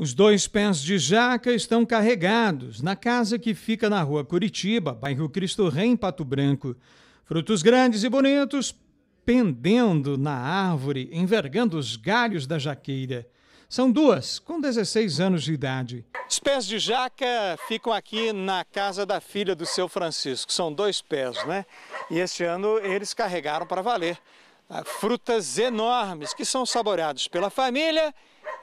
Os dois pés de jaca estão carregados na casa que fica na rua Curitiba, bairro Cristo Rei, em Pato Branco. Frutos grandes e bonitos pendendo na árvore, envergando os galhos da jaqueira. São duas, com 16 anos de idade. Os pés de jaca ficam aqui na casa da filha do seu Francisco. São dois pés, né? E este ano eles carregaram para valer ah, frutas enormes que são saboreados pela família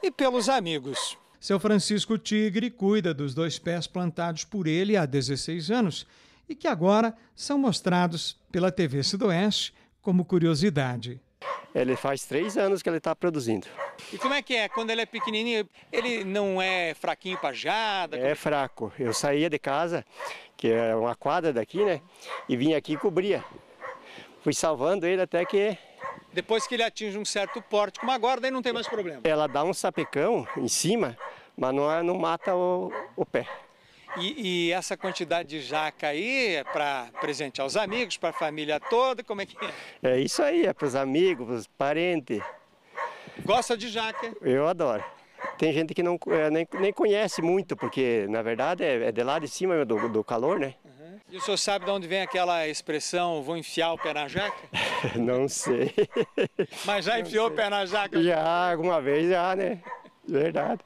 e pelos amigos. Seu Francisco Tigre cuida dos dois pés plantados por ele há 16 anos e que agora são mostrados pela TV Sudoeste como curiosidade. Ele faz três anos que ele está produzindo. E como é que é? Quando ele é pequenininho, ele não é fraquinho para jada? É fraco. Eu saía de casa, que é uma quadra daqui, né? E vinha aqui e cobria. Fui salvando ele até que... Depois que ele atinge um certo porte, como agora, daí não tem mais problema. Ela dá um sapecão em cima, mas não, não mata o, o pé. E, e, essa quantidade de jaca aí é para presente aos amigos, para a família toda, como é que é? É isso aí, é para os amigos, para os parentes. Gosta de jaca? Eu adoro. Tem gente que não, é, nem, nem conhece muito, porque na verdade é, é de lá de cima do, do calor, né? Uhum. E o senhor sabe de onde vem aquela expressão, vou enfiar o pé na jaca? não sei. Mas já enfiou o pé na jaca? Já, alguma vez já, né? Verdade.